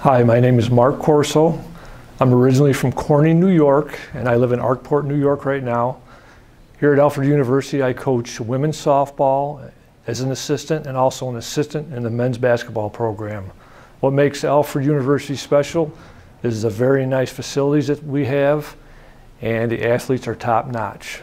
Hi, my name is Mark Corso. I'm originally from Corning, New York, and I live in Arkport, New York right now. Here at Alfred University, I coach women's softball as an assistant and also an assistant in the men's basketball program. What makes Alfred University special is the very nice facilities that we have, and the athletes are top notch.